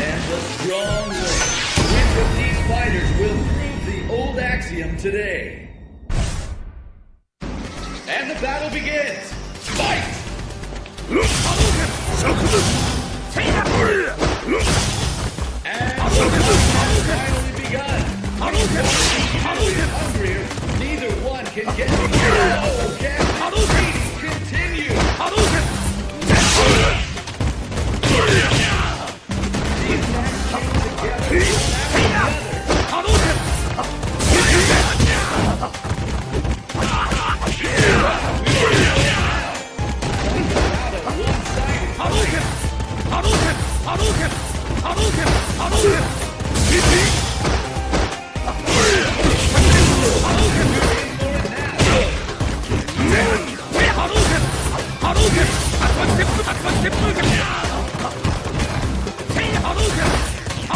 And the strong win. Which of these fighters will prove the old axiom today? And the battle begins. Fight! And came together one after the other. Out of one-sided KO! Will the tide of battle turn? Fight! And the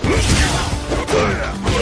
Yeah.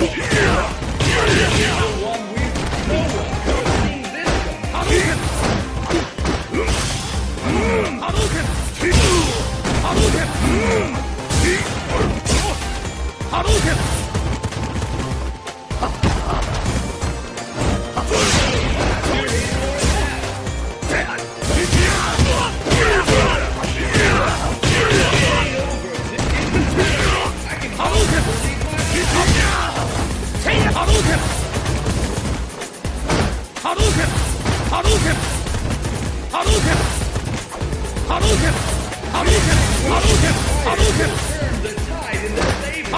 Hey! Turn the tide in their favor.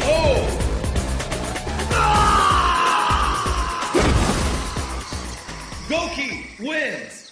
KO! Goki wins!